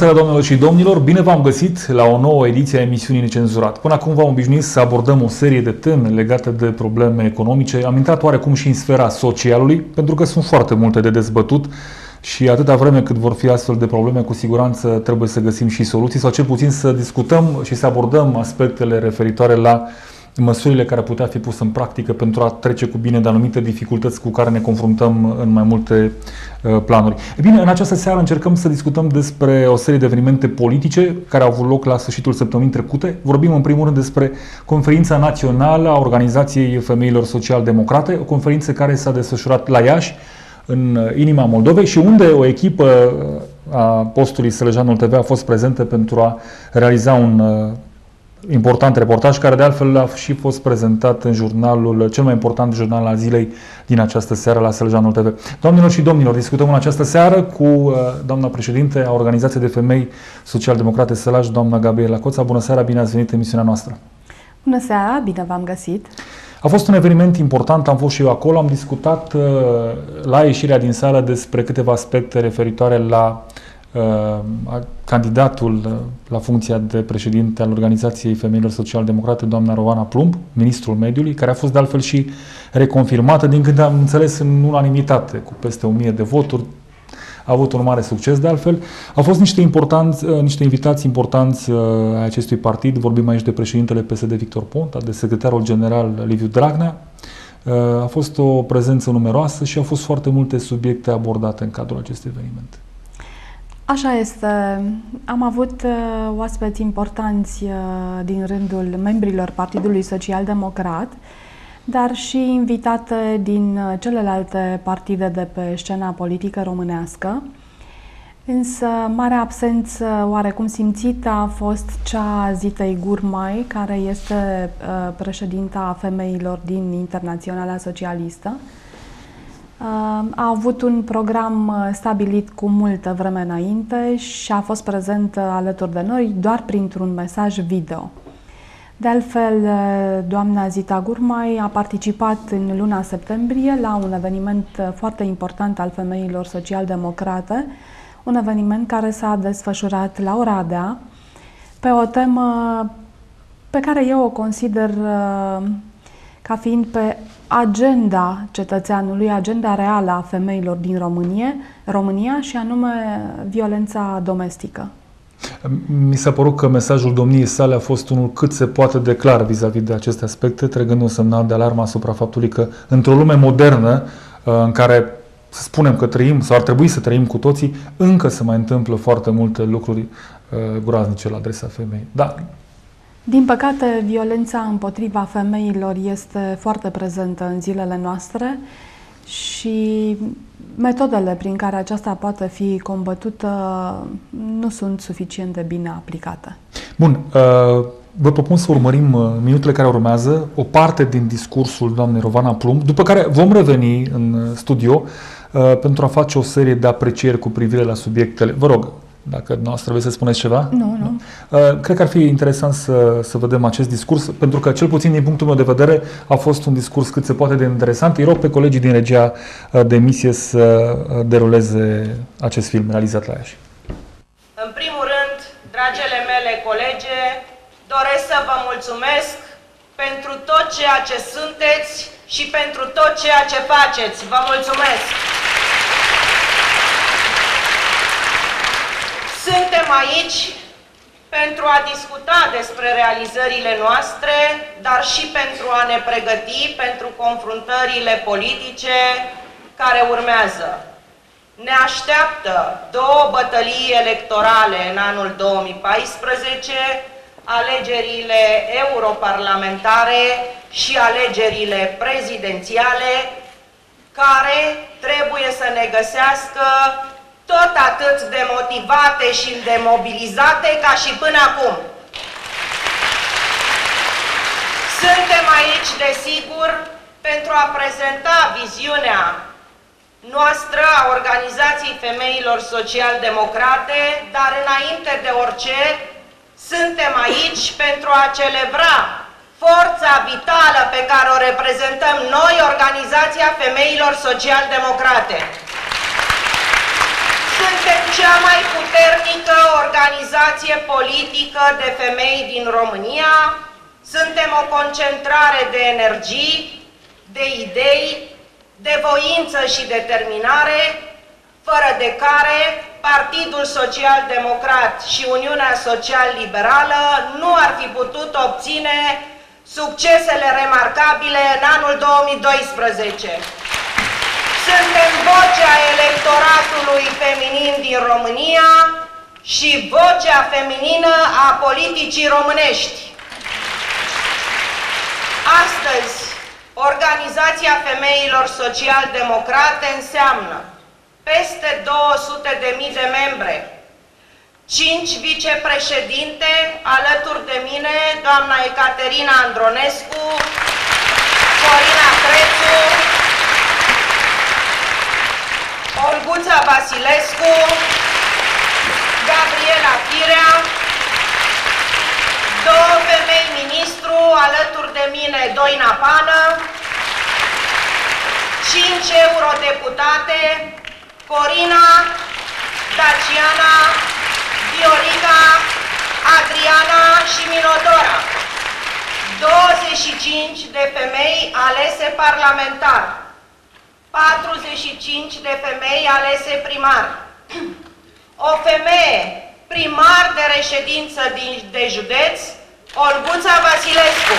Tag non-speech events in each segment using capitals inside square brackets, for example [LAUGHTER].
Bună seara, doamnelor și domnilor! Bine v-am găsit la o nouă ediție a emisiunii Necenzurat. Până acum v-am obișnuit să abordăm o serie de teme legate de probleme economice. Am intrat oarecum și în sfera socialului, pentru că sunt foarte multe de dezbătut și atâta vreme cât vor fi astfel de probleme, cu siguranță trebuie să găsim și soluții sau cel puțin să discutăm și să abordăm aspectele referitoare la măsurile care putea fi puse în practică pentru a trece cu bine de anumite dificultăți cu care ne confruntăm în mai multe uh, planuri. E bine, în această seară încercăm să discutăm despre o serie de evenimente politice care au avut loc la sfârșitul săptămânii trecute. Vorbim în primul rând despre conferința națională a Organizației Femeilor Social-Democrate, o conferință care s-a desfășurat la Iași, în inima Moldovei și unde o echipă uh, a postului Sălăjanul TV a fost prezentă pentru a realiza un uh, important reportaj, care de altfel a și fost prezentat în jurnalul, cel mai important jurnal al zilei din această seară la Săljanul TV. Doamnelor și domnilor, discutăm în această seară cu uh, doamna președinte a Organizației de Femei Social-Democrate Sălaj, doamna Gabriela Coța. Bună seara, bine ați venit în emisiunea noastră. Bună seara, bine v-am găsit. A fost un eveniment important, am fost și eu acolo, am discutat uh, la ieșirea din sală despre câteva aspecte referitoare la uh, Uh, candidatul uh, la funcția de președinte al Organizației Femeilor Social-Democrate, doamna Rovana Plumb, ministrul mediului, care a fost de altfel și reconfirmată, din când am înțeles, în unanimitate, cu peste 1000 de voturi, a avut un mare succes de altfel. Au fost niște, importanți, uh, niște invitați importanți ai acestui partid, vorbim aici de președintele PSD Victor Ponta, de secretarul general Liviu Dragnea, a fost o prezență numeroasă și au fost foarte multe subiecte abordate în cadrul acestui eveniment. Așa este. Am avut uh, oaspeți importanți uh, din rândul membrilor Partidului Social Democrat, dar și invitate din uh, celelalte partide de pe scena politică românească. Însă, marea absență oarecum simțită a fost cea a Zitei Gurmai, care este uh, președinta femeilor din Internaționala Socialistă. A avut un program uh, stabilit cu multă vreme înainte și a fost prezent uh, alături de noi doar printr-un mesaj video. De altfel, uh, doamna Zita Gurmai a participat în luna septembrie la un eveniment foarte important al femeilor social-democrate, un eveniment care s-a desfășurat la Oradea, pe o temă pe care eu o consider ca fiind pe agenda cetățeanului, agenda reală a femeilor din România, România și anume violența domestică. Mi s-a părut că mesajul domniei sale a fost unul cât se poate de clar vis-a-vis de aceste aspecte, trăgând un semnal de alarmă asupra faptului că într-o lume modernă uh, în care să spunem că trăim sau ar trebui să trăim cu toții, încă se mai întâmplă foarte multe lucruri uh, groaznice la adresa femeii. Da, din păcate, violența împotriva femeilor este foarte prezentă în zilele noastre și metodele prin care aceasta poate fi combătută nu sunt suficient de bine aplicate. Bun, uh, vă propun să urmărim uh, minutele care urmează, o parte din discursul doamnei Rovana Plum, după care vom reveni în studio uh, pentru a face o serie de aprecieri cu privire la subiectele. Vă rog, dacă noastră vreți să spuneți ceva? Nu, nu. Uh, cred că ar fi interesant să, să vedem acest discurs, pentru că, cel puțin din punctul meu de vedere, a fost un discurs cât se poate de interesant. Îi rog pe colegii din regia uh, de emisie să uh, deruleze acest film realizat la Iași. În primul rând, dragele mele colege, doresc să vă mulțumesc pentru tot ceea ce sunteți și pentru tot ceea ce faceți. Vă mulțumesc! Suntem aici pentru a discuta despre realizările noastre, dar și pentru a ne pregăti pentru confruntările politice care urmează. Ne așteaptă două bătălii electorale în anul 2014, alegerile europarlamentare și alegerile prezidențiale, care trebuie să ne găsească tot atât de motivate și de mobilizate ca și până acum. Suntem aici, desigur, pentru a prezenta viziunea noastră a Organizației Femeilor Social-Democrate, dar înainte de orice, suntem aici pentru a celebra forța vitală pe care o reprezentăm noi, Organizația Femeilor Social-Democrate Suntem cea mai puternică organizație politică de femei din România. Suntem o concentrare de energii, de idei, de voință și determinare, fără de care Partidul Social Democrat și Uniunea Social Liberală nu ar fi putut obține succesele remarcabile în anul 2012. Suntem vocea electoratului feminin din România și vocea feminină a politicii românești. Astăzi, Organizația Femeilor Social-Democrate înseamnă peste 200 de mii de membre, 5 vicepreședinte alături de mine, doamna Ecaterina Andronescu, Corina Crețu, Olguța Vasilescu, Gabriela Firea, două femei ministru alături de mine, Doina Pană, 5 eurodeputate, Corina, Daciana, Viorica, Adriana și Minodora. 25 de femei alese parlamentar, 45 de femei alese primar, [CLEARS THROAT] o femeie primar de reședință de județ, Olguța Vasilescu,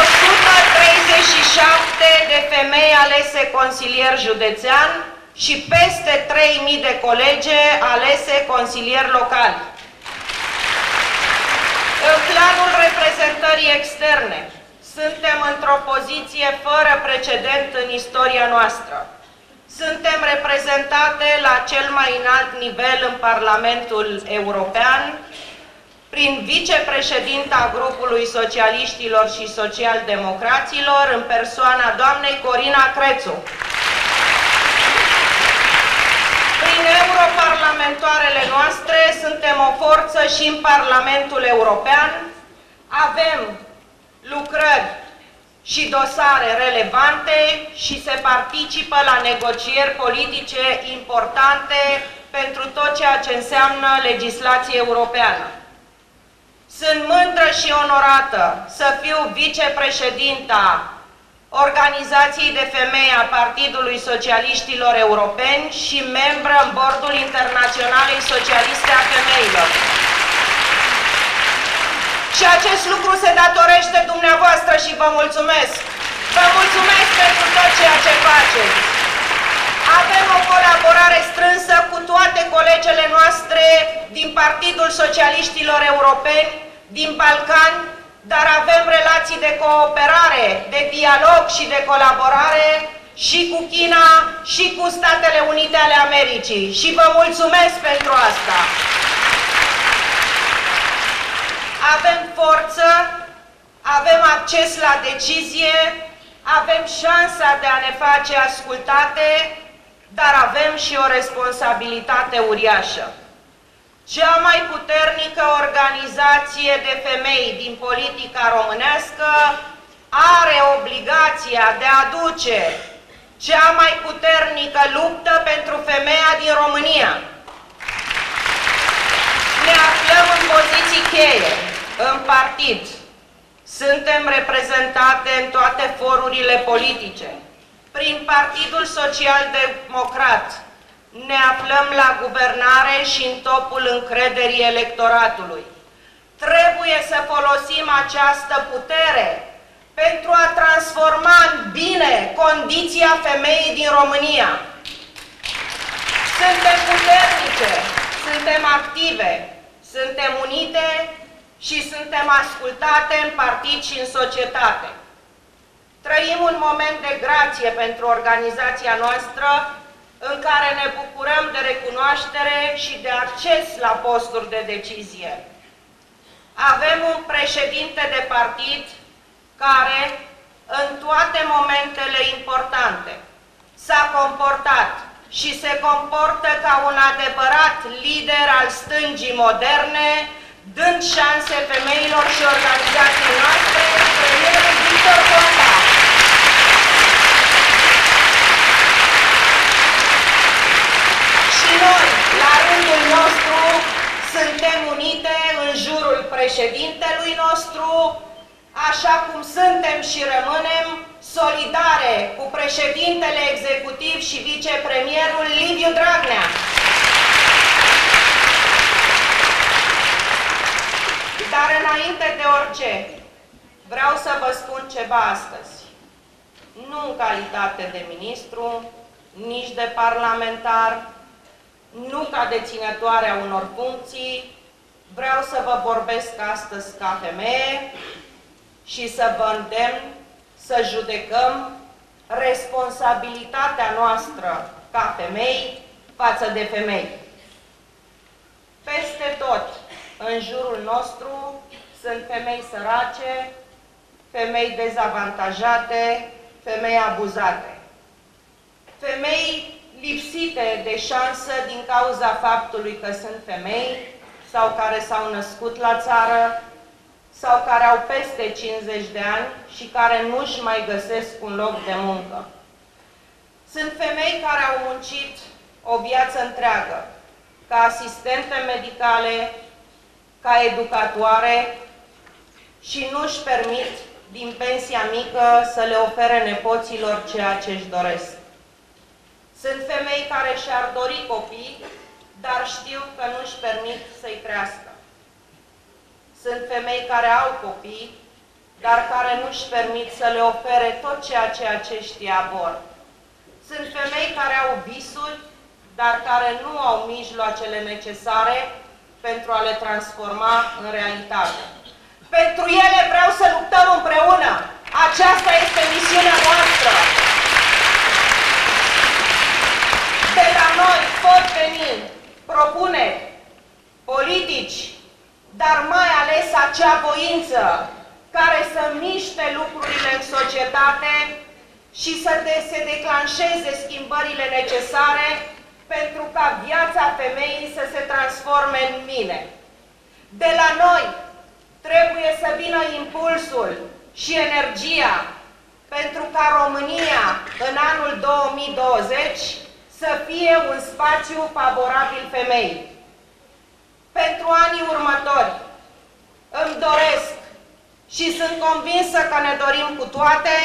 137 de femei alese consilier județean și peste 3.000 de colege alese consilier local. În planul reprezentării externe, suntem într-o poziție fără precedent în istoria noastră. Suntem reprezentate la cel mai înalt nivel în Parlamentul European, prin vicepreședinta grupului socialiștilor și socialdemocraților, în persoana doamnei Corina Crețu. Prin europarlamentoarele noastre suntem o forță și în Parlamentul European. Avem lucrări și dosare relevante și se participă la negocieri politice importante pentru tot ceea ce înseamnă legislație europeană. Sunt mândră și onorată să fiu vicepreședinta Organizației de Femei a Partidului Socialiștilor Europeni și membră în Bordul Internaționalei Socialiste a Femeilor. Și acest lucru se datorește dumneavoastră și vă mulțumesc. Vă mulțumesc pentru tot ceea ce faceți. Avem o colaborare strânsă cu toate colegele noastre din Partidul Socialiștilor Europeni, din Balcani, dar avem relații de cooperare, de dialog și de colaborare și cu China și cu Statele Unite ale Americii. Și vă mulțumesc pentru asta. Avem forță, avem acces la decizie, avem șansa de a ne face ascultate, dar avem și o responsabilitate uriașă. Cea mai puternică organizație de femei din politica românească are obligația de a duce cea mai puternică luptă pentru femeia din România. Ne aflăm în poziții cheie, în partid. Suntem reprezentate în toate forurile politice. Prin Partidul Social Democrat, ne aflăm la guvernare și în topul încrederii electoratului. Trebuie să folosim această putere pentru a transforma în bine condiția femeii din România. Suntem puternice, suntem active, suntem unite și suntem ascultate în partid și în societate. Trăim un moment de grație pentru organizația noastră în care ne bucurăm de recunoaștere și de acces la posturi de decizie. Avem un președinte de partid care, în toate momentele importante, s-a comportat și se comportă ca un adevărat lider al stângii moderne, dând șanse femeilor și organizației noastre premierul Victor Ponta. Și noi, la rândul nostru, suntem unite în jurul președintelui nostru, așa cum suntem și rămânem solidare cu președintele executiv și vicepremierul Liviu Dragnea. Dar înainte de orice, vreau să vă spun ceva astăzi. Nu în calitate de ministru, nici de parlamentar, nu ca deținătoare a unor funcții, vreau să vă vorbesc astăzi ca femeie și să vă îndemn să judecăm responsabilitatea noastră ca femei față de femei. Peste tot, în jurul nostru, sunt femei sărace, femei dezavantajate, femei abuzate. Femei lipsite de șansă din cauza faptului că sunt femei sau care s-au născut la țară sau care au peste 50 de ani și care nu-și mai găsesc un loc de muncă. Sunt femei care au muncit o viață întreagă ca asistente medicale, ca educatoare și nu-și permit din pensia mică să le ofere nepoților ceea ce își doresc. Sunt femei care și-ar dori copii, dar știu că nu-și permit să-i crească. Sunt femei care au copii, dar care nu-și permit să le ofere tot ceea ce aceștia vor. Sunt femei care au visuri, dar care nu au mijloacele necesare pentru a le transforma în realitate. Pentru ele vreau să luptăm împreună. Aceasta este misiunea noastră. De la noi pot veni propuneri, politici, dar mai ales acea voință care să miște lucrurile în societate și să de se declanșeze schimbările necesare pentru ca viața femeii să se transforme în mine. De la noi trebuie să vină impulsul și energia pentru ca România în anul 2020 să fie un spațiu favorabil femeii. Pentru anii următori îmi doresc și sunt convinsă că ne dorim cu toate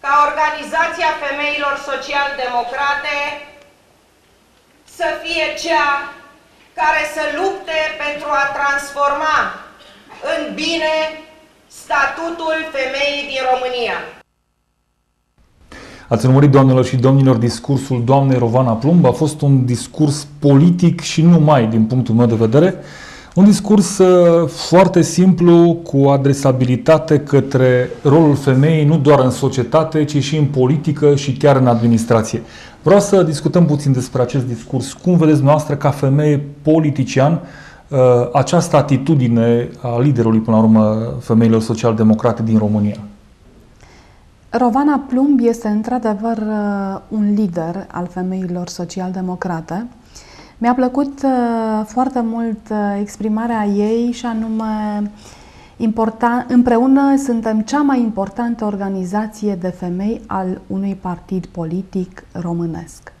ca Organizația Femeilor Social-Democrate să fie cea care să lupte pentru a transforma în bine statutul femeii din România. Ați urmărit, doamnelor și domnilor, discursul doamnei Rovana Plumb. A fost un discurs politic și numai, din punctul meu de vedere. Un discurs uh, foarte simplu, cu adresabilitate către rolul femeii, nu doar în societate, ci și în politică și chiar în administrație. Vreau să discutăm puțin despre acest discurs. Cum vedeți noastră, ca femeie politician, uh, această atitudine a liderului, până la urmă, femeilor social-democrate din România? Rovana Plumb este într-adevăr uh, un lider al femeilor social-democrate. Mi-a plăcut uh, foarte mult uh, exprimarea ei și anume important, împreună suntem cea mai importantă organizație de femei al unui partid politic românesc.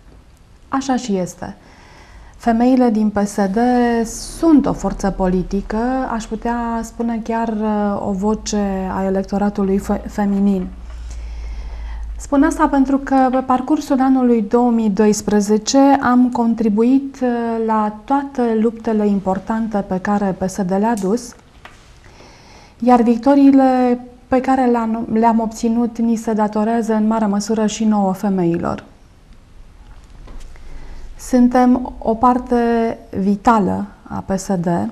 Așa și este. Femeile din PSD sunt o forță politică, aș putea spune chiar o voce a electoratului feminin. Spun asta pentru că pe parcursul anului 2012 am contribuit uh, la toate luptele importante pe care PSD le-a dus, iar victoriile pe care le-am obținut ni se datorează în mare măsură și nouă femeilor. Suntem o parte vitală a PSD,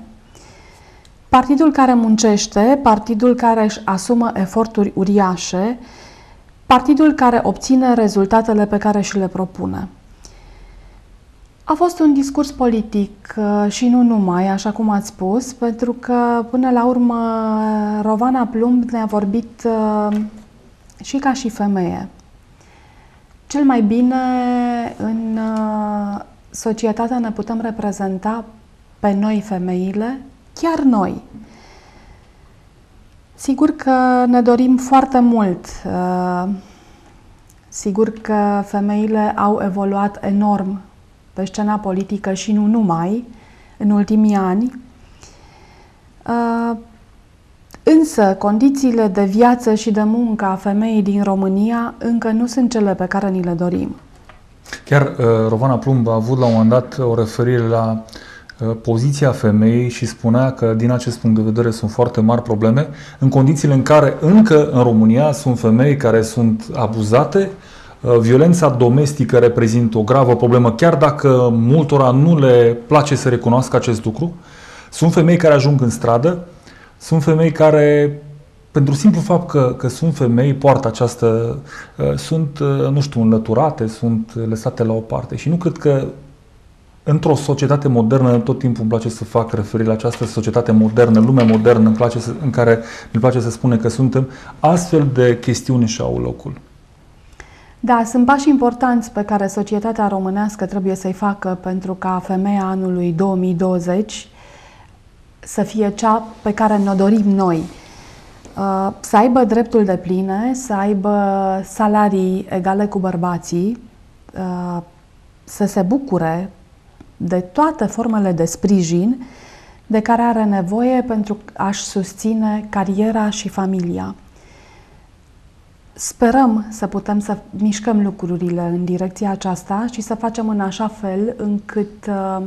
partidul care muncește, partidul care își asumă eforturi uriașe, partidul care obține rezultatele pe care și le propune. A fost un discurs politic uh, și nu numai, așa cum ați spus, pentru că până la urmă Rovana Plumb ne-a vorbit uh, și ca și femeie. Cel mai bine în uh, societate ne putem reprezenta pe noi femeile, chiar noi, Sigur că ne dorim foarte mult. Uh, sigur că femeile au evoluat enorm pe scena politică și nu numai în ultimii ani. Uh, însă, condițiile de viață și de muncă a femeii din România încă nu sunt cele pe care ni le dorim. Chiar uh, Rovana Plumb a avut la un moment dat o referire la uh, poziția femeii și spunea că din acest punct de vedere sunt foarte mari probleme în condițiile în care încă în România sunt femei care sunt abuzate, uh, violența domestică reprezintă o gravă problemă, chiar dacă multora nu le place să recunoască acest lucru. Sunt femei care ajung în stradă, sunt femei care pentru simplu fapt că, că sunt femei, poartă această, uh, sunt, uh, nu știu, înlăturate, sunt lăsate la o parte. Și nu cred că într-o societate modernă, tot timpul îmi place să fac referire la această societate modernă, lume modernă, îmi place să, în care îmi place să spune că suntem, astfel de chestiuni și-au locul. Da, sunt pași importanți pe care societatea românească trebuie să-i facă pentru ca femeia anului 2020 să fie cea pe care ne-o dorim noi. Uh, să aibă dreptul de pline, să aibă salarii egale cu bărbații, uh, să se bucure de toate formele de sprijin de care are nevoie pentru a-și susține cariera și familia. Sperăm să putem să mișcăm lucrurile în direcția aceasta și să facem în așa fel încât uh,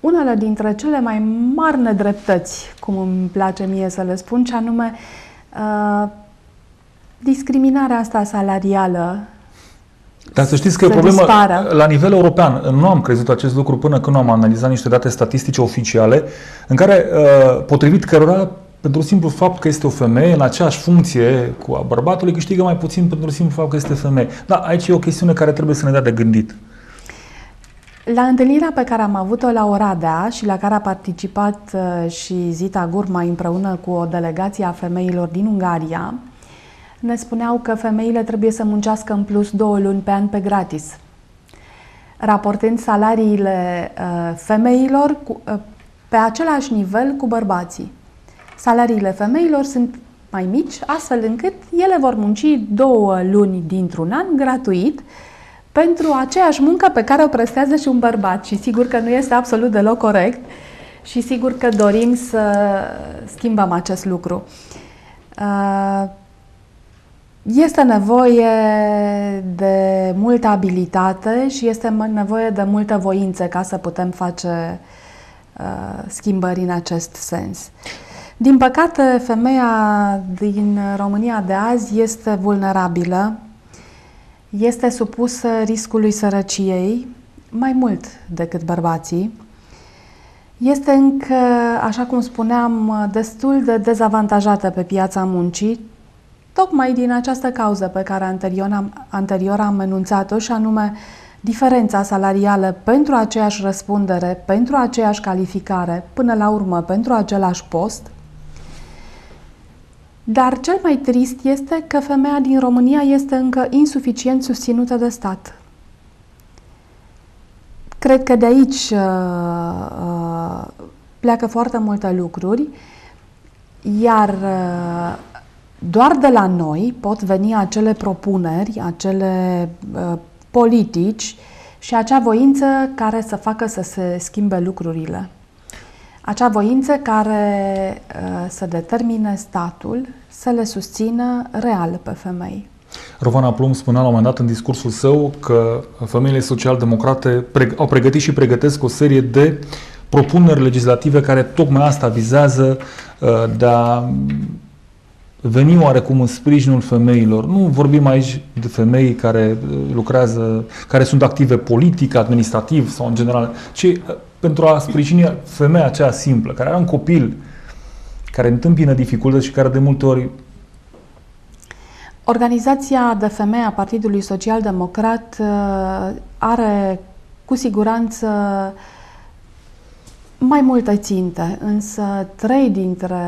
unele dintre cele mai mari nedreptăți, cum îmi place mie să le spun, ce anume uh, discriminarea asta salarială dar să știți că e o problemă dispară. la nivel european. Nu am crezut acest lucru până când nu am analizat niște date statistice oficiale în care, uh, potrivit cărora, pentru simplu fapt că este o femeie în aceeași funcție cu a bărbatului, câștigă mai puțin pentru simplu fapt că este femeie. Da, aici e o chestiune care trebuie să ne dea de gândit. La întâlnirea pe care am avut-o la Oradea și la care a participat uh, și Zita Gurma împreună cu o delegație a femeilor din Ungaria, ne spuneau că femeile trebuie să muncească în plus două luni pe an pe gratis, raportând salariile uh, femeilor cu, uh, pe același nivel cu bărbații. Salariile femeilor sunt mai mici, astfel încât ele vor munci două luni dintr-un an gratuit, pentru aceeași muncă pe care o prestează și un bărbat. Și sigur că nu este absolut deloc corect și sigur că dorim să schimbăm acest lucru. Uh, este nevoie de multă abilitate și este nevoie de multă voință ca să putem face uh, schimbări în acest sens. Din păcate, femeia din România de azi este vulnerabilă este supusă riscului sărăciei mai mult decât bărbații. Este încă, așa cum spuneam, destul de dezavantajată pe piața muncii, tocmai din această cauză pe care anterior am, anterior am enunțat-o, și anume diferența salarială pentru aceeași răspundere, pentru aceeași calificare, până la urmă pentru același post – dar cel mai trist este că femeia din România este încă insuficient susținută de stat. Cred că de aici uh, uh, pleacă foarte multe lucruri, iar uh, doar de la noi pot veni acele propuneri, acele uh, politici și acea voință care să facă să se schimbe lucrurile acea voință care uh, să determine statul să le susțină real pe femei. Rovana Plum spunea la un moment dat în discursul său că femeile social-democrate au pregătit și pregătesc o serie de propuneri legislative care tocmai asta vizează uh, de a veni oarecum în sprijinul femeilor. Nu vorbim aici de femei care uh, lucrează, care sunt active politic, administrativ sau în general, ci pentru a sprijini femeia aceea simplă, care are un copil care întâmpină dificultăți și care de multe ori Organizația de femei a Partidului Social Democrat uh, are cu siguranță mai multe ținte, însă trei dintre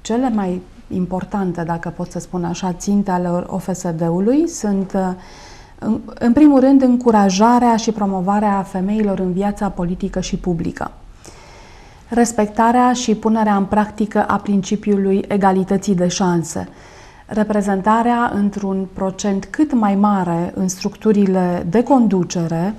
cele mai importante, dacă pot să spun așa, ținte ale OFSD-ului sunt uh, în primul rând, încurajarea și promovarea femeilor în viața politică și publică. Respectarea și punerea în practică a principiului egalității de șanse. Reprezentarea într-un procent cât mai mare în structurile de conducere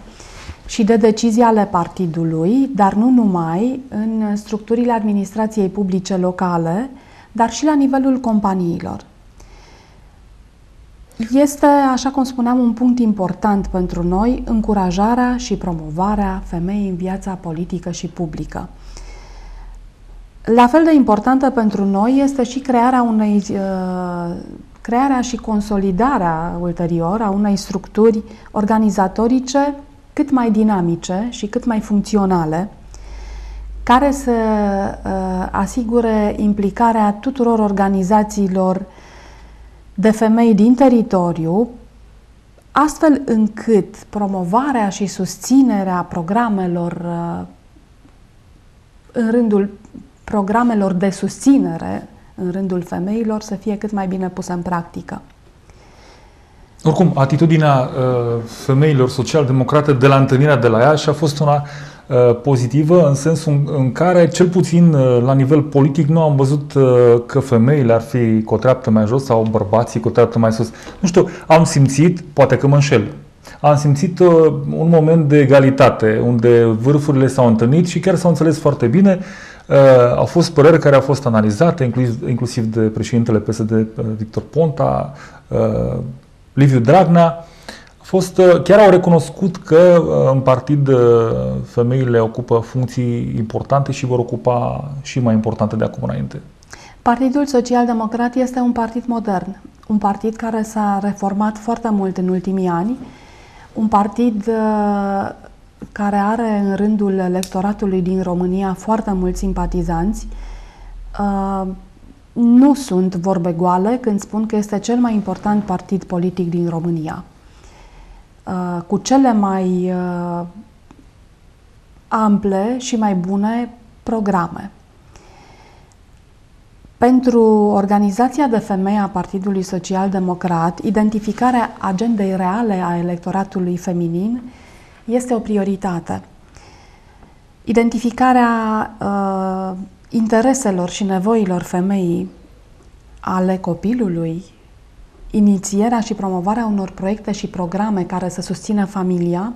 și de decizii ale partidului, dar nu numai, în structurile administrației publice locale, dar și la nivelul companiilor. Este, așa cum spuneam, un punct important pentru noi încurajarea și promovarea femeii în viața politică și publică. La fel de importantă pentru noi este și crearea unei uh, crearea și consolidarea ulterior a unei structuri organizatorice cât mai dinamice și cât mai funcționale, care să uh, asigure implicarea tuturor organizațiilor de femei din teritoriu, astfel încât promovarea și susținerea programelor uh, în rândul programelor de susținere în rândul femeilor să fie cât mai bine pusă în practică. Oricum, atitudinea uh, femeilor social-democrate de la întâlnirea de la Iași a fost una uh, pozitivă în sensul în care, cel puțin uh, la nivel politic, nu am văzut uh, că femeile ar fi cu o treaptă mai jos sau bărbații cu o treaptă mai sus. Nu știu, am simțit, poate că mă înșel, am simțit uh, un moment de egalitate, unde vârfurile s-au întâlnit și chiar s-au înțeles foarte bine. Uh, au fost păreri care au fost analizate, inclusiv, inclusiv de președintele PSD uh, Victor Ponta, uh, Liviu Dragnea. A fost, uh, chiar au recunoscut că uh, în partid uh, femeile ocupă funcții importante și vor ocupa și mai importante de acum înainte. Partidul Social Democrat este un partid modern, un partid care s-a reformat foarte mult în ultimii ani, un partid uh, care are în rândul electoratului din România foarte mulți simpatizanți. Uh, nu sunt vorbe goale când spun că este cel mai important partid politic din România. Uh, cu cele mai ample și mai bune programe. Pentru organizația de femei a Partidului Social Democrat, identificarea agendei reale a electoratului feminin este o prioritate. Identificarea uh, intereselor și nevoilor femeii ale copilului, inițierea și promovarea unor proiecte și programe care să susțină familia,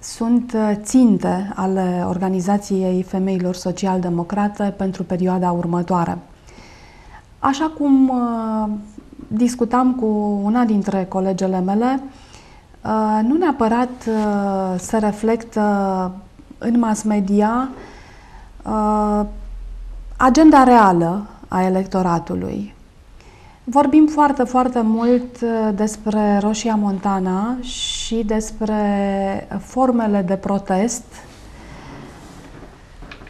sunt uh, ținte ale Organizației Femeilor Social-Democrate pentru perioada următoare. Așa cum uh, discutam cu una dintre colegele mele, uh, nu neapărat uh, se reflectă în mass media uh, agenda reală a electoratului. Vorbim foarte, foarte mult uh, despre Roșia Montana și despre formele de protest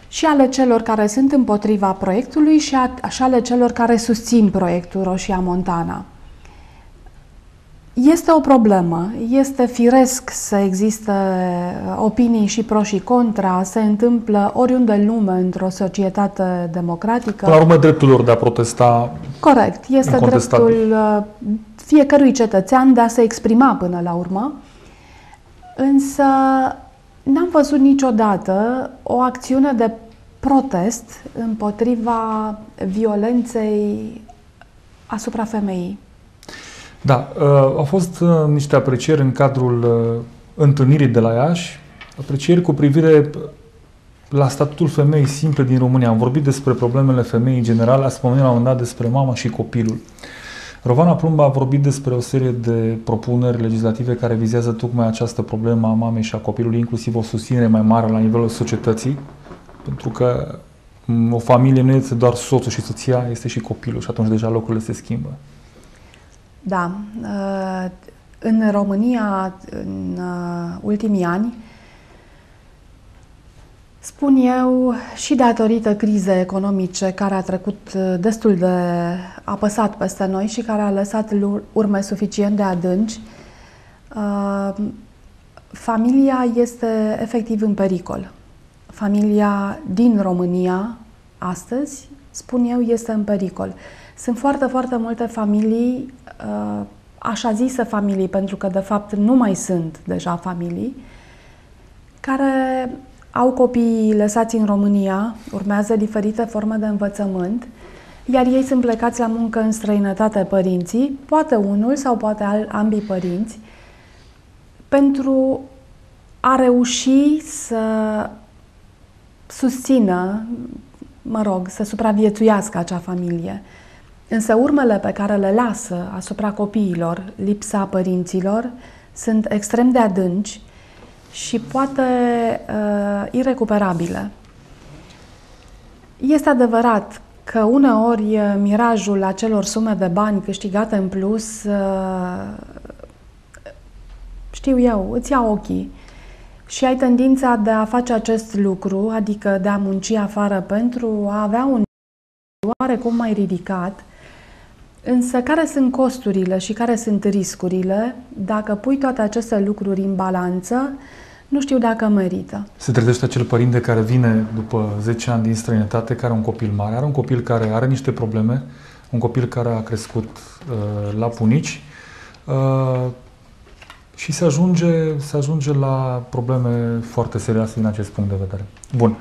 și ale celor care sunt împotriva proiectului și, a, și ale celor care susțin proiectul Roșia Montana. Este o problemă, este firesc să existe opinii și pro și contra, se întâmplă oriunde în lume într-o societate democratică. Până la urmă, dreptul lor de a protesta. Corect, este dreptul uh, fiecărui cetățean de a se exprima până la urmă, însă N-am văzut niciodată o acțiune de protest împotriva violenței asupra femeii. Da, uh, au fost uh, niște aprecieri în cadrul uh, întâlnirii de la Iași, aprecieri cu privire la statutul femeii simple din România. Am vorbit despre problemele femeii în general, ați spus la un moment dat despre mama și copilul. Rovana Plumba a vorbit despre o serie de propuneri legislative care vizează tocmai această problemă a mamei și a copilului, inclusiv o susținere mai mare la nivelul societății, pentru că o familie nu este doar soțul și soția, este și copilul și atunci deja locurile se schimbă. Da. Uh, în România, în uh, ultimii ani, Spun eu și datorită crizei economice care a trecut uh, destul de apăsat peste noi și care a lăsat urme suficient de adânci, uh, familia este efectiv în pericol. Familia din România, astăzi, spun eu, este în pericol. Sunt foarte, foarte multe familii, uh, așa zise familii, pentru că de fapt nu mai sunt deja familii, care au copii lăsați în România, urmează diferite forme de învățământ, iar ei sunt plecați la muncă în străinătate părinții, poate unul sau poate ambii părinți, pentru a reuși să susțină, mă rog, să supraviețuiască acea familie. Însă urmele pe care le lasă asupra copiilor, lipsa părinților, sunt extrem de adânci și poate uh, irecuperabile. Este adevărat că uneori uh, mirajul acelor sume de bani câștigate în plus, uh, știu eu, îți ia ochii și ai tendința de a face acest lucru, adică de a munci afară pentru a avea un oarecum mai ridicat, însă care sunt costurile și care sunt riscurile dacă pui toate aceste lucruri în balanță, nu știu dacă merită. Se trezește acel părinte care vine după 10 ani din străinătate, care are un copil mare, are un copil care are niște probleme, un copil care a crescut uh, la punici uh, și se ajunge, se ajunge la probleme foarte serioase din acest punct de vedere. Bun.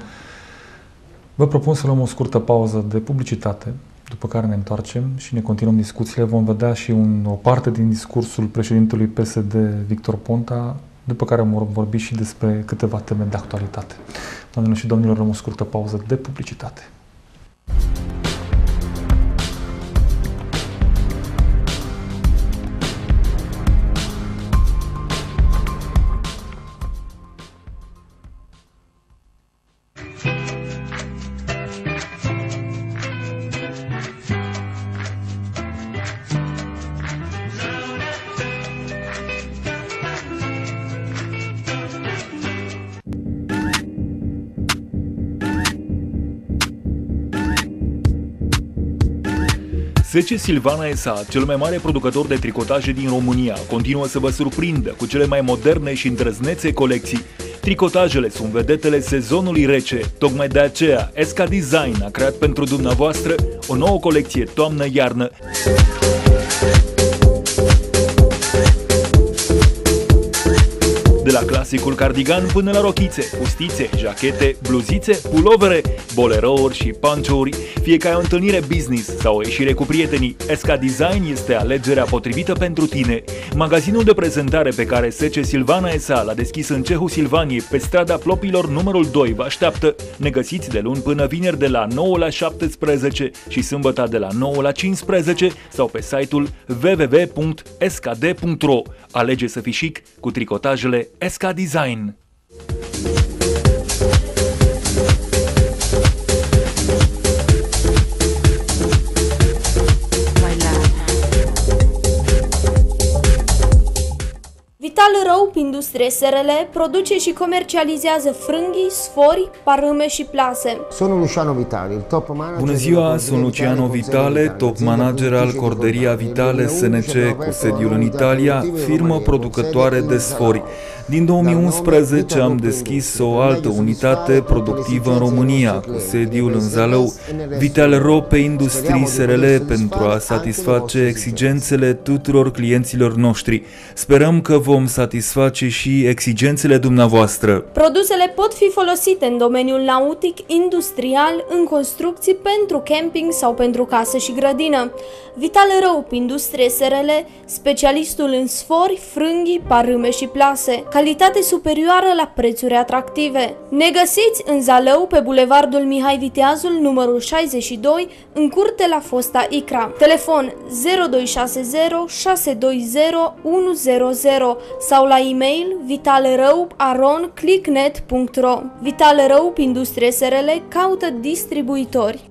Vă propun să luăm o scurtă pauză de publicitate, după care ne întoarcem și ne continuăm discuțiile. Vom vedea și un, o parte din discursul președintelui PSD, Victor Ponta, după care vom vorbi și despre câteva teme de actualitate. Doamnelor și domnilor, luăm o scurtă pauză de publicitate. Sece Silvana S.A., cel mai mare producător de tricotaje din România, continuă să vă surprindă cu cele mai moderne și îndrăznețe colecții. Tricotajele sunt vedetele sezonului rece, tocmai de aceea SK Design a creat pentru dumneavoastră o nouă colecție toamnă-iarnă. De la clasicul cardigan până la rochițe, fustițe, jachete, bluzițe, pulovere, bolerouri și panchouri, fie că ai o întâlnire business sau o ieșire cu prietenii, SK Design este alegerea potrivită pentru tine. Magazinul de prezentare pe care Sece Silvana S.A. l-a deschis în Cehul Silvaniei, pe strada Plopilor numărul 2, vă așteaptă. Ne găsiți de luni până vineri de la 9 la 17 și sâmbătă de la 9 la 15 sau pe site-ul www.skd.ro. Alege să fii chic cu tricotajele SK Design. Vital Rope Industrie SRL produce și comercializează frânghii, sfori, parâme și plase. Sono Luciano Vitale, il top manager. Bună ziua, sunt Luciano Vitale, top manager al Corderia Vitale SNC cu sediul în Italia, firmă producătoare de sfori. Din 2011 am deschis o altă unitate productivă în România, cu sediul în Zalău, Vital Rope Industrie SRL, pentru a satisface exigențele tuturor clienților noștri. Sperăm că vom satisface și exigențele dumneavoastră. Produsele pot fi folosite în domeniul nautic, industrial, în construcții pentru camping sau pentru casă și grădină. Vital Rope Industrie SRL, specialistul în sfori, frânghii, parâme și plase. Calitate superioară la prețuri atractive. Ne găsiți în Zalău pe Bulevardul Mihai Viteazul numărul 62, în curte la fosta Icra. Telefon 0260 620 100 sau la e-mail vitalrăup.aronclicknet.ro Vital Răup Industrie SRL caută distribuitori.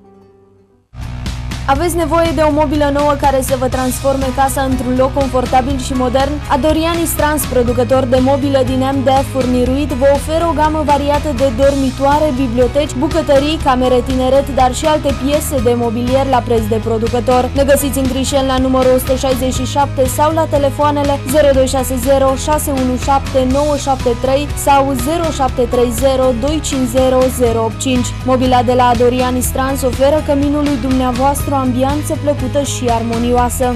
Aveți nevoie de o mobilă nouă care să vă transforme casa într-un loc confortabil și modern? Adorianis Trans, producător de mobilă din MDF furniruit, vă oferă o gamă variată de dormitoare, biblioteci, bucătării, camere tineret, dar și alte piese de mobilier la preț de producător. Ne găsiți în Crișel la numărul 167 sau la telefoanele 0260 617 973 sau 0730 250 085. Mobila de la Adorianis Trans oferă căminului dumneavoastră ambianță plăcută și armonioasă.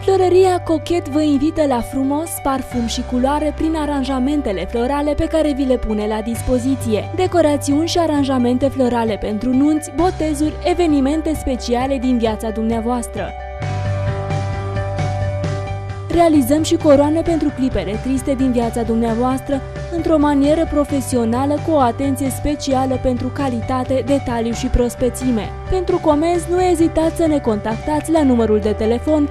Florăria Cochet vă invită la frumos, parfum și culoare prin aranjamentele florale pe care vi le pune la dispoziție. Decorațiuni și aranjamente florale pentru nunți, botezuri, evenimente speciale din viața dumneavoastră. Realizăm și coroane pentru clipele triste din viața dumneavoastră într-o manieră profesională cu o atenție specială pentru calitate, detaliu și prospețime. Pentru comenzi, nu ezitați să ne contactați la numărul de telefon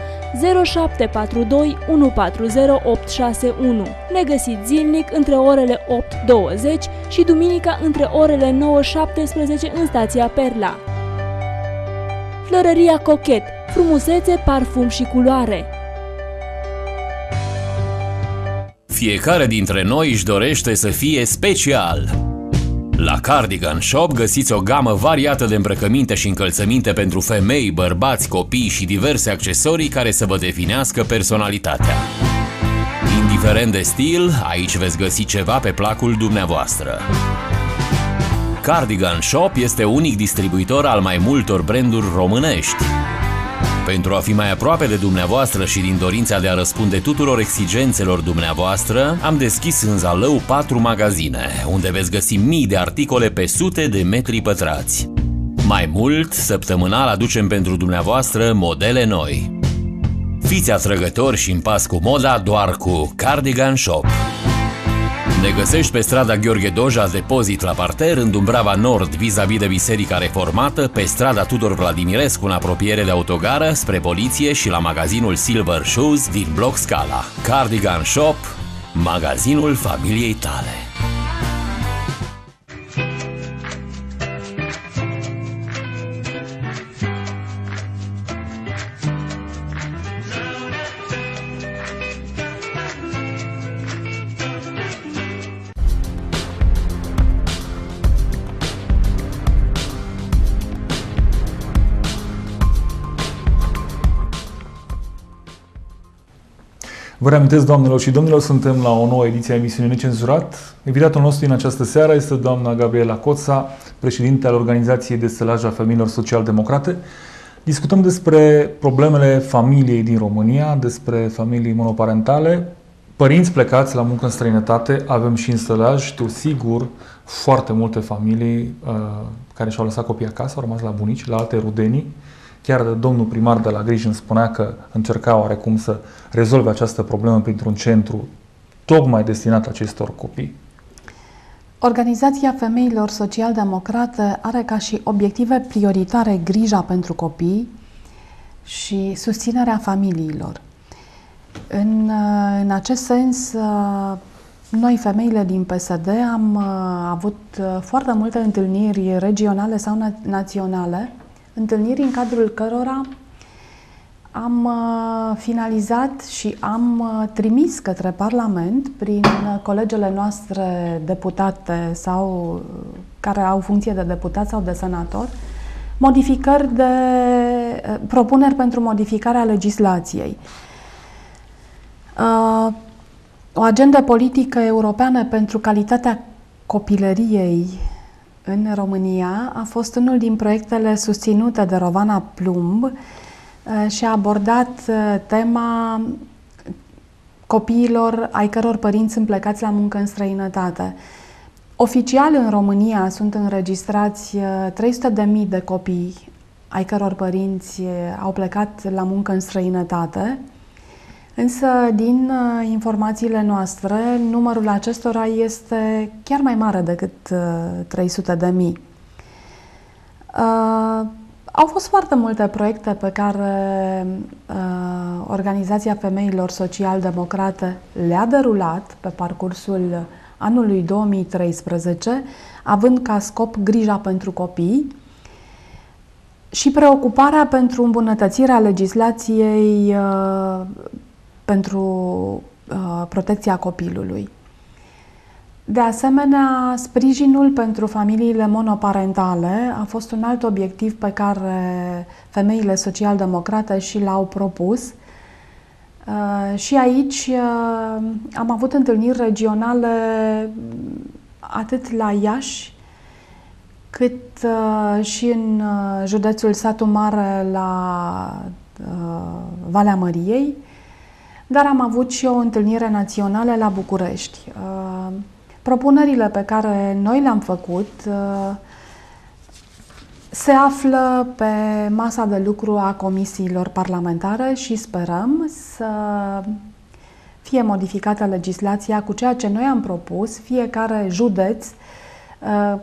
0742 140 861. Ne găsiți zilnic între orele 8.20 și duminica între orele 9.17 în stația Perla. Florăria Cochet, frumusețe, parfum și culoare. Fiecare dintre noi își dorește să fie special. La Cardigan Shop găsiți o gamă variată de îmbrăcăminte și încălțăminte pentru femei, bărbați, copii și diverse accesorii care să vă definească personalitatea. Indiferent de stil, aici veți găsi ceva pe placul dumneavoastră. Cardigan Shop este unic distribuitor al mai multor branduri românești. Pentru a fi mai aproape de dumneavoastră și din dorința de a răspunde tuturor exigențelor dumneavoastră, am deschis în Zalău patru magazine, unde veți găsi mii de articole pe sute de metri pătrați. Mai mult, săptămânal aducem pentru dumneavoastră modele noi. Fiți atrăgători și în pas cu moda doar cu Cardigan Shop. Ne găsești pe strada Gheorghe Doja, depozit la parter, în Dumbrava Nord, vis-a-vis de Biserica Reformată, pe strada Tudor Vladimirescu, în apropiere de autogară, spre poliție și la magazinul Silver Shoes din bloc Scala. Cardigan Shop, magazinul familiei tale. Vă reamintesc, doamnelor și domnilor, suntem la o nouă ediție a emisiunii Necenzurat. Invitatul nostru în această seară este doamna Gabriela Coța, președinte al Organizației de Stelaj a Femeilor Social-Democrate. Discutăm despre problemele familiei din România, despre familii monoparentale, părinți plecați la muncă în străinătate, avem și în Stelaj, știu sigur, foarte multe familii uh, care și-au lăsat copiii acasă, au rămas la bunici, la alte rudenii, Chiar domnul primar de la Grij îmi spunea că încerca oarecum să rezolve această problemă printr-un centru tocmai destinat acestor copii. Organizația Femeilor Social-Democrate are ca și obiective prioritare grija pentru copii și susținerea familiilor. În, în acest sens, noi, femeile din PSD, am uh, avut uh, foarte multe întâlniri regionale sau naționale întâlniri în cadrul cărora am uh, finalizat și am uh, trimis către Parlament, prin uh, colegele noastre deputate sau care au funcție de deputat sau de senator, modificări de propuneri pentru modificarea legislației. O agendă politică europeană pentru calitatea copilăriei în România a fost unul din proiectele susținute de Rovana Plumb uh, și a abordat uh, tema copiilor ai căror părinți sunt plecați la muncă în străinătate. Oficial în România sunt înregistrați 300.000 uh, de copii ai căror părinți au plecat la muncă în străinătate, Însă, din uh, informațiile noastre, numărul acestora este chiar mai mare decât uh, 300 de mii. Uh, au fost foarte multe proiecte pe care uh, Organizația Femeilor Social-Democrate le-a derulat pe parcursul anului 2013, având ca scop grija pentru copii și preocuparea pentru îmbunătățirea legislației uh, pentru uh, protecția copilului. De asemenea, sprijinul pentru familiile monoparentale a fost un alt obiectiv pe care femeile social-democrate și l-au propus. Uh, și aici uh, am avut întâlniri regionale atât la Iași, cât uh, și în uh, județul Satu Mare la uh, Valea Măriei, dar am avut și o întâlnire națională la București. Uh, propunerile pe care noi le-am făcut uh, se află pe masa de lucru a comisiilor parlamentare și sperăm să fie modificată legislația cu ceea ce noi am propus, fiecare județ uh,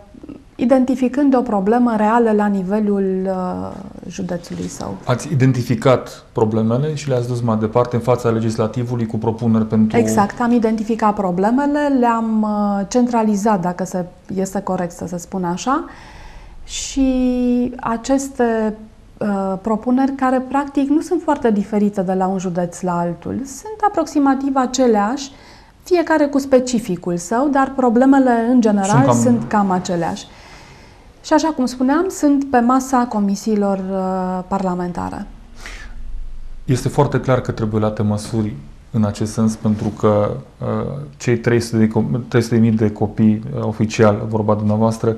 identificând o problemă reală la nivelul uh, județului său. Ați identificat problemele și le-ați dus mai departe în fața legislativului cu propuneri pentru... Exact, am identificat problemele, le-am uh, centralizat, dacă se, este corect să se spună așa, și aceste uh, propuneri care practic nu sunt foarte diferite de la un județ la altul, sunt aproximativ aceleași, fiecare cu specificul său, dar problemele în general sunt cam, sunt cam aceleași. Și așa cum spuneam, sunt pe masa comisiilor uh, parlamentare. Este foarte clar că trebuie luate măsuri în acest sens, pentru că uh, cei 300.000 de, de copii uh, oficial, vorba dumneavoastră, uh,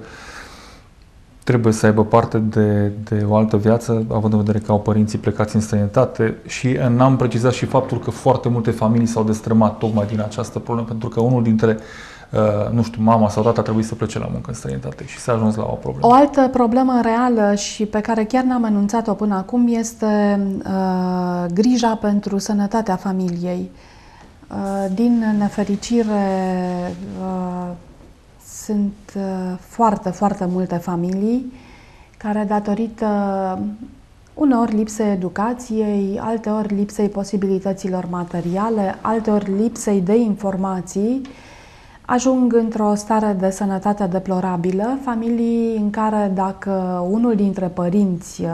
trebuie să aibă parte de, de o altă viață, având în vedere că au părinții plecați în străinătate și n-am precizat și faptul că foarte multe familii s-au destrămat tocmai din această problemă, pentru că unul dintre Uh, nu știu, mama sau tata trebuie să plece la muncă în străinătate și s-a ajuns la o problemă. O altă problemă reală și pe care chiar n-am anunțat-o până acum este uh, grija pentru sănătatea familiei. Uh, din nefericire, uh, sunt uh, foarte, foarte multe familii care, datorită uneori lipsei educației, alteori lipsei posibilităților materiale, alteori lipsei de informații, ajung într-o stare de sănătate deplorabilă, familii în care dacă unul dintre părinți uh,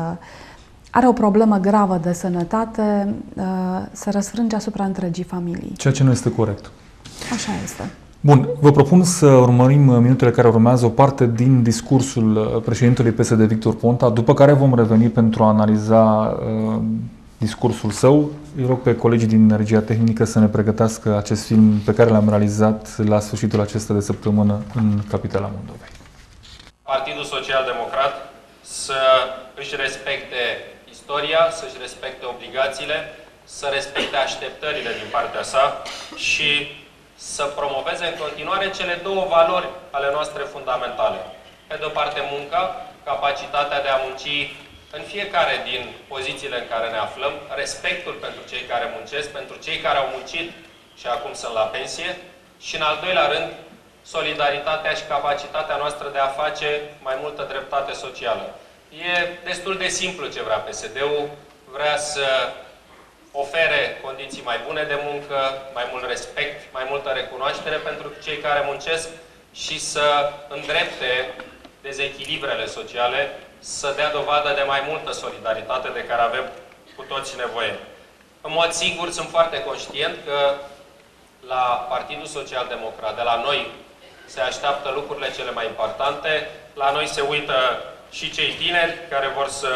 are o problemă gravă de sănătate, uh, se răsfrânge asupra întregii familii. Ceea ce nu este corect. Așa este. Bun, vă propun să urmărim uh, minutele care urmează o parte din discursul uh, președintelui PSD Victor Ponta, după care vom reveni pentru a analiza uh, discursul său. Îi rog pe colegii din Energia Tehnică să ne pregătească acest film pe care l-am realizat la sfârșitul acesta de săptămână în capitala Moldovei. Partidul Social Democrat să își respecte istoria, să-și respecte obligațiile, să respecte așteptările din partea sa și să promoveze în continuare cele două valori ale noastre fundamentale. Pe de o parte munca, capacitatea de a munci în fiecare din pozițiile în care ne aflăm, respectul pentru cei care muncesc, pentru cei care au muncit și acum sunt la pensie și în al doilea rând, solidaritatea și capacitatea noastră de a face mai multă dreptate socială. E destul de simplu ce vrea PSD-ul, vrea să ofere condiții mai bune de muncă, mai mult respect, mai multă recunoaștere pentru cei care muncesc și să îndrepte dezechilibrele sociale, să dea dovadă de mai multă solidaritate de care avem cu toții nevoie. În mod sigur, sunt foarte conștient că la Partidul Social Democrat, de la noi, se așteaptă lucrurile cele mai importante, la noi se uită și cei tineri care vor să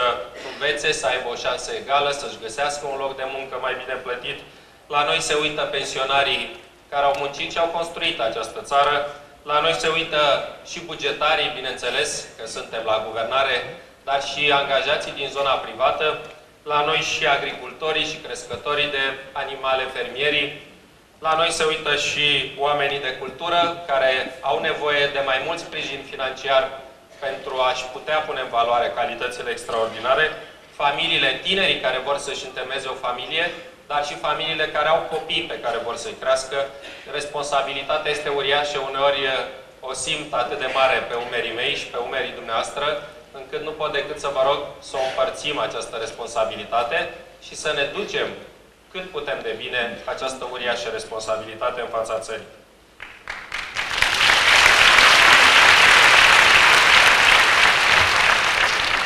învețe, să aibă o șansă egală, să-și găsească un loc de muncă mai bine plătit. La noi se uită pensionarii care au muncit și au construit această țară. La noi se uită și bugetarii, bineînțeles, că suntem la guvernare, dar și angajații din zona privată. La noi și agricultorii și crescătorii de animale, fermierii. La noi se uită și oamenii de cultură care au nevoie de mai mult sprijin financiar pentru a-și putea pune în valoare calitățile extraordinare, familiile, tinerii care vor să-și întemeze o familie, dar și familiile care au copii pe care vor să-i crească. Responsabilitatea este uriașă, uneori o simt atât de mare pe umerii mei și pe umerii dumneavoastră, încât nu pot decât să vă rog să o împărțim această responsabilitate și să ne ducem cât putem de bine această uriașă responsabilitate în fața țării.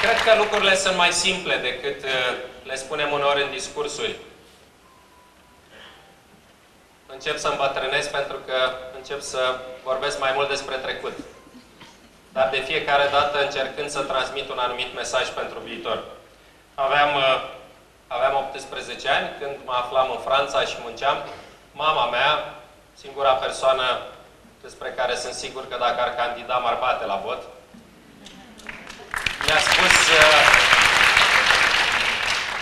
Cred că lucrurile sunt mai simple decât uh, le spunem uneori în discursuri. Încep să îmbătrânesc pentru că încep să vorbesc mai mult despre trecut. Dar de fiecare dată încercând să transmit un anumit mesaj pentru viitor. Aveam, uh, aveam 18 ani când mă aflam în Franța și munceam. Mama mea, singura persoană despre care sunt sigur că dacă ar candida m-ar bate la vot, mi-a spus uh,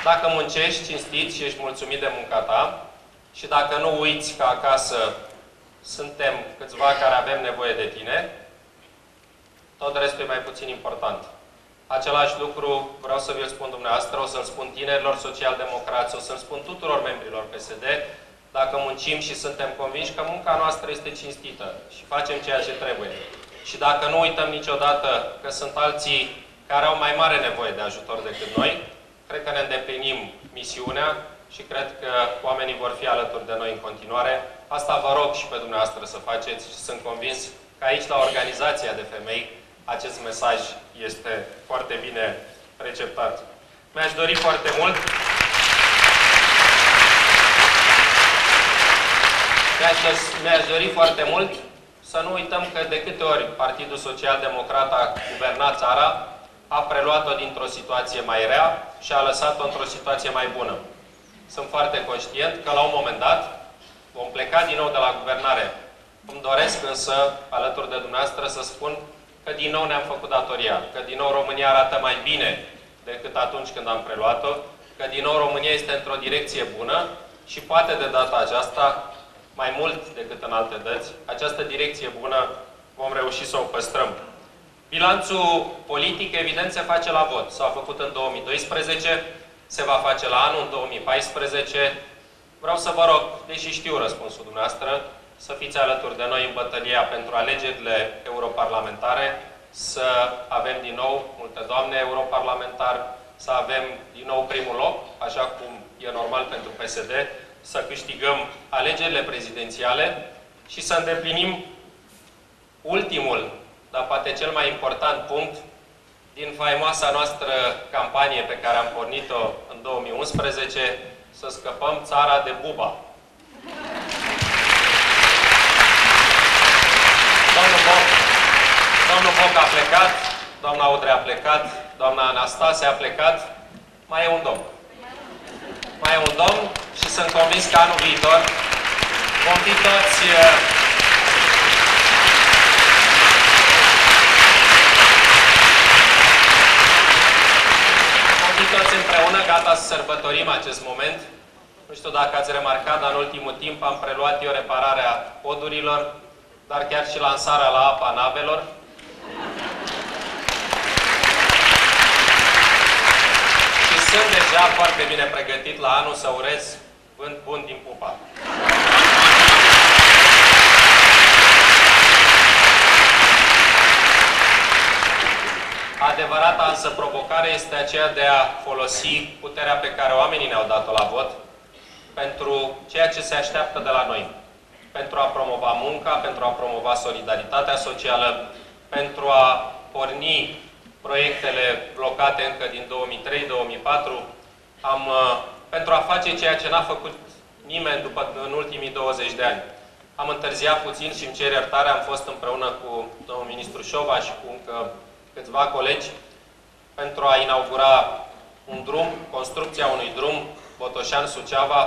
dacă muncești cinstit și ești mulțumit de munca ta și dacă nu uiți că acasă suntem câțiva care avem nevoie de tine, tot restul e mai puțin important. Același lucru vreau să vi-l spun dumneavoastră, o să-l spun tinerilor social-democrați, o să-l spun tuturor membrilor PSD, dacă muncim și suntem convinși că munca noastră este cinstită și facem ceea ce trebuie. Și dacă nu uităm niciodată că sunt alții care au mai mare nevoie de ajutor decât noi, cred că ne îndeplinim misiunea și cred că oamenii vor fi alături de noi în continuare. Asta vă rog și pe dumneavoastră să faceți și sunt convins că aici, la organizația de femei, acest mesaj este foarte bine receptat. Mi-aș dori foarte mult Mi-aș dori foarte mult să nu uităm că de câte ori Partidul Social Democrat a guvernat țara, a preluat-o dintr-o situație mai rea și a lăsat-o într-o situație mai bună. Sunt foarte conștient că la un moment dat vom pleca din nou de la guvernare. Îmi doresc însă, alături de dumneavoastră, să spun că din nou ne-am făcut datoria, că din nou România arată mai bine decât atunci când am preluat-o, că din nou România este într-o direcție bună și poate de data aceasta, mai mult decât în alte dăți, această direcție bună vom reuși să o păstrăm. Bilanțul politic, evident, se face la vot. S-a făcut în 2012, se va face la anul, în 2014. Vreau să vă rog, deși știu răspunsul dumneavoastră, să fiți alături de noi în bătălia pentru alegerile europarlamentare, să avem din nou multe doamne europarlamentar, să avem din nou primul loc, așa cum e normal pentru PSD, să câștigăm alegerile prezidențiale și să îndeplinim ultimul, dar poate cel mai important punct din faimoasa noastră campanie pe care am pornit-o în 2011, să scăpăm țara de buba. Domnul Boc, domnul Boc a plecat, doamna Udre a plecat, doamna Anastase a plecat, mai e un domn. Mai e un domn și sunt convins că anul viitor vom fi toți uh, vom fi toți împreună, gata să sărbătorim acest moment. Nu știu dacă ați remarcat, dar în ultimul timp am preluat eu repararea podurilor, dar chiar și lansarea la apa navelor. Și sunt deja foarte bine pregătit la anul să urez vânt bun din pupa. Adevărata însă provocare este aceea de a folosi puterea pe care oamenii ne-au dat-o la vot pentru ceea ce se așteaptă de la noi pentru a promova munca, pentru a promova solidaritatea socială, pentru a porni proiectele blocate încă din 2003-2004, am, uh, pentru a face ceea ce n-a făcut nimeni după, în ultimii 20 de ani. Am întârziat puțin și îmi cer iertare, am fost împreună cu domnul ministru Șovaș și cu încă câțiva colegi pentru a inaugura un drum, construcția unui drum Botoșan-Suceava,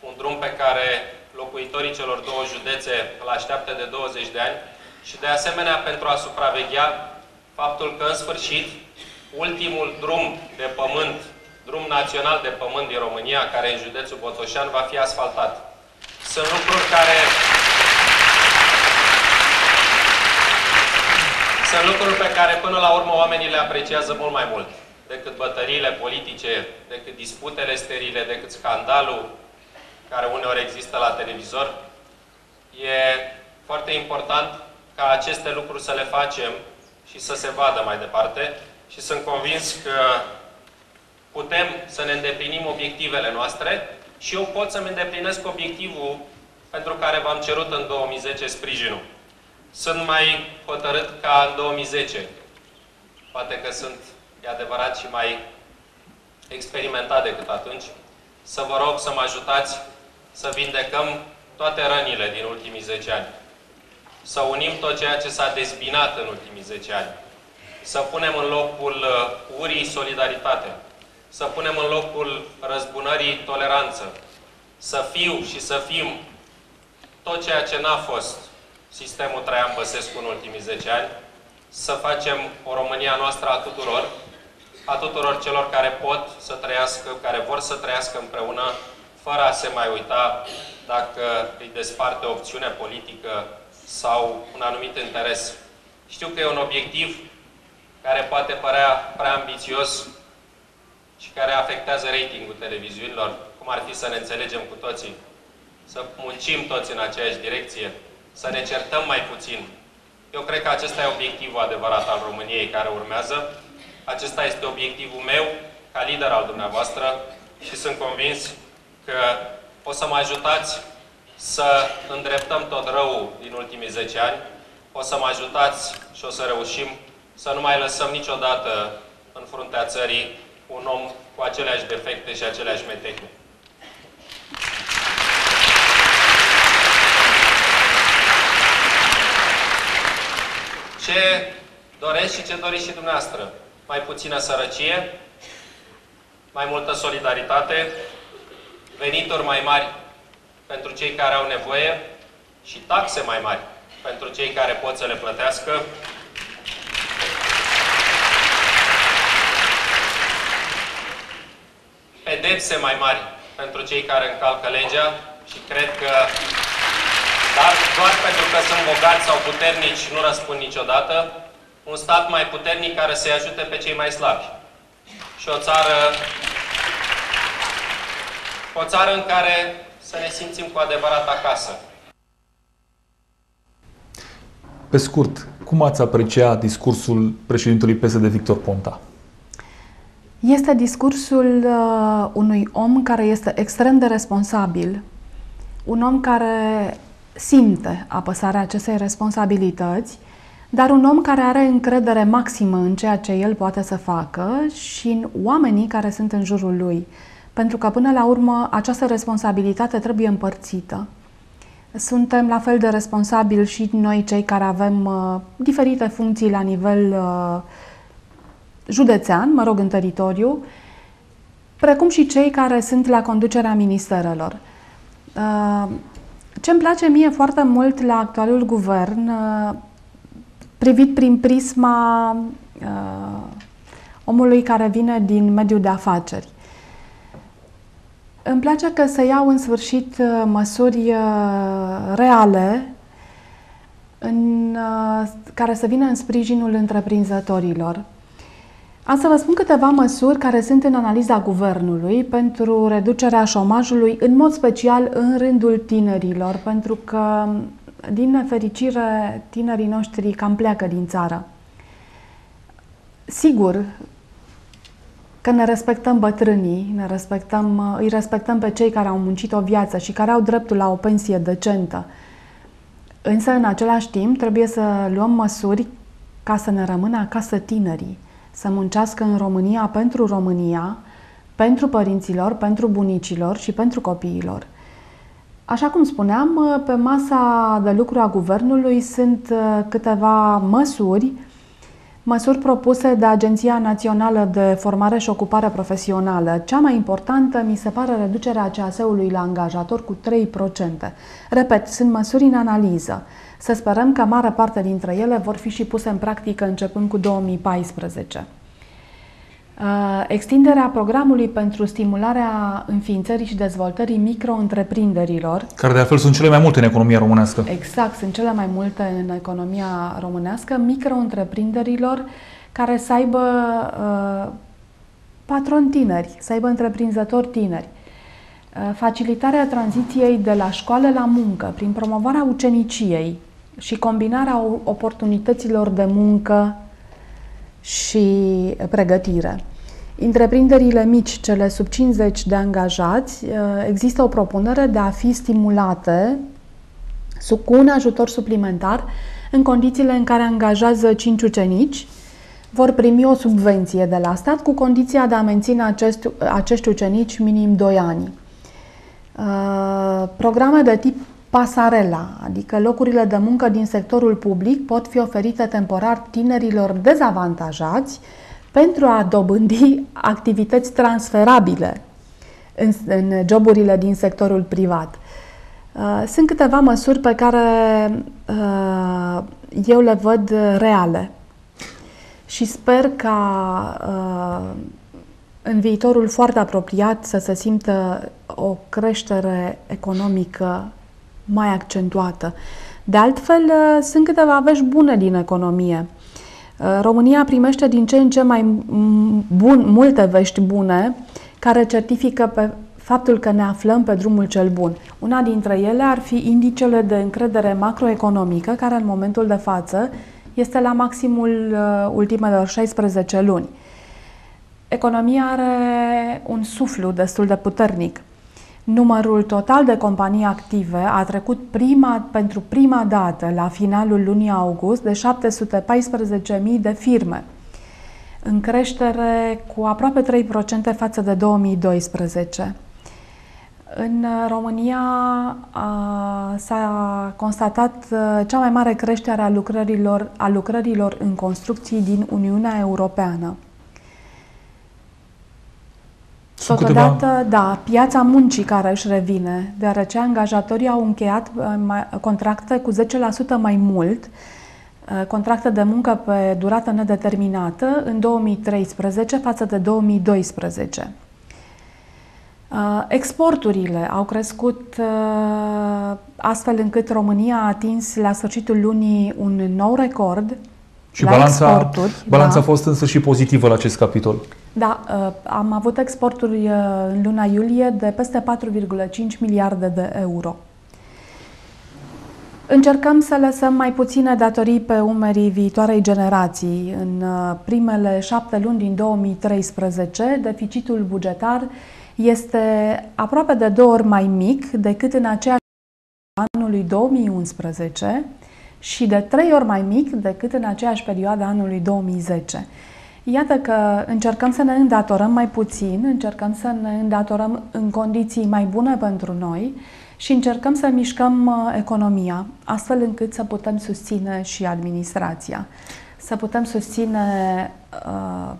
un drum pe care locuitorii celor două județe îl așteaptă de 20 de ani și de asemenea pentru a supraveghea faptul că în sfârșit ultimul drum de pământ, drum național de pământ din România, care e în județul Botoșan, va fi asfaltat. Sunt lucruri care Sunt lucruri pe care până la urmă oamenii le apreciază mult mai mult decât bătăriile politice, decât disputele sterile, decât scandalul care uneori există la televizor. E foarte important ca aceste lucruri să le facem și să se vadă mai departe și sunt convins că putem să ne îndeplinim obiectivele noastre și eu pot să-mi îndeplinesc obiectivul pentru care v-am cerut în 2010 sprijinul. Sunt mai hotărât ca în 2010. Poate că sunt, e adevărat, și mai experimentat decât atunci. Să vă rog să mă ajutați să vindecăm toate rănile din ultimii 10 ani. Să unim tot ceea ce s-a dezbinat în ultimii 10 ani. Să punem în locul uh, urii solidaritate. Să punem în locul răzbunării toleranță. Să fiu și să fim tot ceea ce n-a fost sistemul Traian Băsescu în ultimii 10 ani. Să facem o România noastră a tuturor, a tuturor celor care pot să trăiască, care vor să trăiască împreună fără a se mai uita dacă îi desparte o opțiune politică sau un anumit interes. Știu că e un obiectiv care poate părea prea ambițios și care afectează ratingul televiziunilor, cum ar fi să ne înțelegem cu toții, să muncim toți în aceeași direcție, să ne certăm mai puțin. Eu cred că acesta e obiectivul adevărat al României care urmează. Acesta este obiectivul meu ca lider al dumneavoastră și sunt convins că o să mă ajutați să îndreptăm tot răul din ultimii 10 ani, o să mă ajutați și o să reușim să nu mai lăsăm niciodată în fruntea țării un om cu aceleași defecte și aceleași meteche. Ce doresc și ce doriți și dumneavoastră? Mai puțină sărăcie, mai multă solidaritate, venituri mai mari pentru cei care au nevoie și taxe mai mari pentru cei care pot să le plătească. Pedepse mai mari pentru cei care încalcă legea și cred că dar doar pentru că sunt bogați sau puternici nu răspund niciodată, un stat mai puternic care să-i ajute pe cei mai slabi. Și o țară, o țară în care să ne simțim cu adevărat acasă. Pe scurt, cum ați aprecia discursul președintelui PSD Victor Ponta? Este discursul uh, unui om care este extrem de responsabil, un om care simte apăsarea acestei responsabilități, dar un om care are încredere maximă în ceea ce el poate să facă și în oamenii care sunt în jurul lui. Pentru că, până la urmă, această responsabilitate trebuie împărțită. Suntem la fel de responsabili și noi, cei care avem uh, diferite funcții la nivel uh, județean, mă rog, în teritoriu, precum și cei care sunt la conducerea ministerelor. Uh, ce îmi place mie foarte mult la actualul guvern, uh, privit prin prisma uh, omului care vine din mediul de afaceri, îmi place că se iau în sfârșit uh, măsuri reale în, care să vină în sprijinul întreprinzătorilor. Am să vă spun câteva măsuri care sunt în analiza guvernului pentru reducerea șomajului, în mod special în rândul tinerilor, pentru că, din nefericire, tinerii noștri cam pleacă din țară. Sigur că ne respectăm bătrânii, ne respectăm, îi respectăm pe cei care au muncit o viață și care au dreptul la o pensie decentă. Însă, în același timp, trebuie să luăm măsuri ca să ne rămână acasă tinerii să muncească în România pentru România, pentru părinților, pentru bunicilor și pentru copiilor. Așa cum spuneam, pe masa de lucru a guvernului sunt uh, câteva măsuri, măsuri propuse de Agenția Națională de Formare și Ocupare Profesională. Cea mai importantă mi se pare reducerea CAS-ului la angajator cu 3%. Repet, sunt măsuri în analiză. Să sperăm că mare parte dintre ele vor fi și puse în practică începând cu 2014. Uh, extinderea programului pentru stimularea înființării și dezvoltării micro-întreprinderilor. Care de altfel sunt cele mai multe în economia românească. Exact, sunt cele mai multe în economia românească, micro-întreprinderilor care să aibă uh, patroni tineri, să aibă întreprinzători tineri. Uh, facilitarea tranziției de la școală la muncă, prin promovarea uceniciei, și combinarea oportunităților de muncă și pregătire. Întreprinderile mici, cele sub 50 de angajați, uh, există o propunere de a fi stimulate cu un ajutor suplimentar în condițiile în care angajează 5 ucenici, vor primi o subvenție de la stat cu condiția de a menține acest, acești ucenici minim 2 ani. Uh, programe de tip pasarela, adică locurile de muncă din sectorul public pot fi oferite temporar tinerilor dezavantajați pentru a dobândi [LAUGHS] activități transferabile în, în joburile din sectorul privat. Uh, sunt câteva măsuri pe care uh, eu le văd reale și sper ca uh, în viitorul foarte apropiat să se simtă o creștere economică mai accentuată. De altfel, uh, sunt câteva vești bune din economie. România primește din ce în ce mai bun, multe vești bune care certifică pe faptul că ne aflăm pe drumul cel bun. Una dintre ele ar fi indicele de încredere macroeconomică, care în momentul de față este la maximul uh, ultimelor 16 luni. Economia are un suflu destul de puternic. Numărul total de companii active a trecut prima, pentru prima dată la finalul lunii august de 714.000 de firme, în creștere cu aproape 3% față de 2012. În România s-a constatat cea mai mare creștere a lucrărilor, a lucrărilor în construcții din Uniunea Europeană. Totodată, câteva... da, piața muncii care își revine, deoarece angajatorii au încheiat contracte cu 10% mai mult, contracte de muncă pe durată nedeterminată în 2013 față de 2012. Exporturile au crescut astfel încât România a atins la sfârșitul lunii un nou record și balanța, balanța da. a fost însă și pozitivă la acest capitol. Da, am avut exporturi în luna iulie de peste 4,5 miliarde de euro. Încercăm să lăsăm mai puține datorii pe umerii viitoarei generații. În primele șapte luni din 2013, deficitul bugetar este aproape de două ori mai mic decât în aceeași anului 2011 și de trei ori mai mic decât în aceeași perioadă anului 2010. Iată că încercăm să ne îndatorăm mai puțin, încercăm să ne îndatorăm în condiții mai bune pentru noi și încercăm să mișcăm uh, economia, astfel încât să putem susține și administrația, să putem susține uh,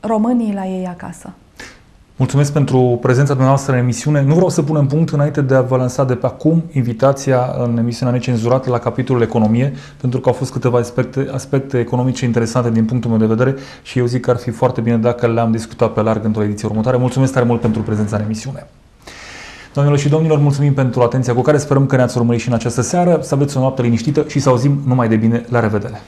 românii la ei acasă. Mulțumesc pentru prezența dumneavoastră în emisiune. Nu vreau să punem punct înainte de a vă lansa de pe acum invitația în emisiunea necenzurată la capitolul economie, pentru că au fost câteva aspecte, aspecte economice interesante din punctul meu de vedere și eu zic că ar fi foarte bine dacă le-am discutat pe larg într-o ediție următoare. Mulțumesc tare mult pentru prezența în emisiune. Doamnelor și domnilor, mulțumim pentru atenția cu care sperăm că ne-ați urmărit și în această seară. Să aveți o noapte liniștită și să auzim numai de bine. La revedere!